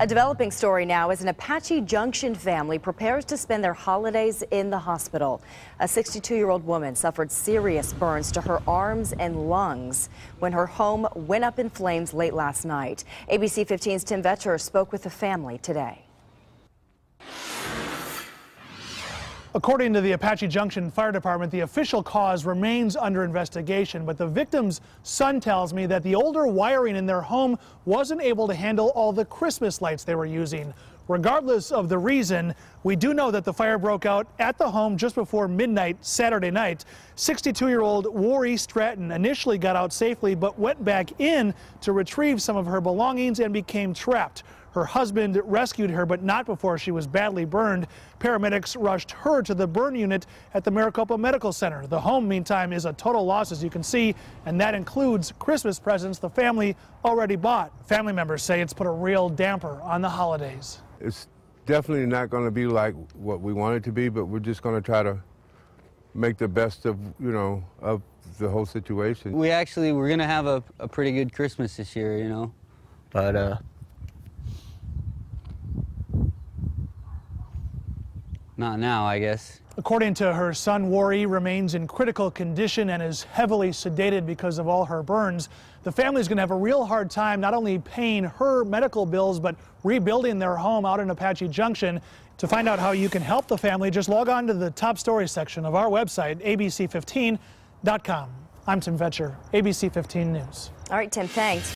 A developing story now as an Apache Junction family prepares to spend their holidays in the hospital. A 62-year-old woman suffered serious burns to her arms and lungs when her home went up in flames late last night. ABC 15's Tim Vetscher spoke with the family today. According to the Apache Junction Fire Department, the official cause remains under investigation, but the victim's son tells me that the older wiring in their home wasn't able to handle all the Christmas lights they were using. Regardless of the reason, we do know that the fire broke out at the home just before midnight Saturday night. 62-year-old Wari Stratton initially got out safely but went back in to retrieve some of her belongings and became trapped. Her husband rescued her, but not before she was badly burned. Paramedics rushed her to the burn unit at the Maricopa Medical Center. The home, meantime, is a total loss, as you can see, and that includes Christmas presents the family already bought. Family members say it's put a real damper on the holidays. It's definitely not going to be like what we want it to be, but we're just going to try to make the best of, you know, of the whole situation. We actually, we're going to have a, a pretty good Christmas this year, you know, but, uh, Not now, I guess. According to her son, Wari remains in critical condition and is heavily sedated because of all her burns. The family is going to have a real hard time not only paying her medical bills, but rebuilding their home out in Apache Junction. To find out how you can help the family, just log on to the top story section of our website, abc15.com. I'm Tim Vetscher, ABC 15 News. All right, Tim, thanks.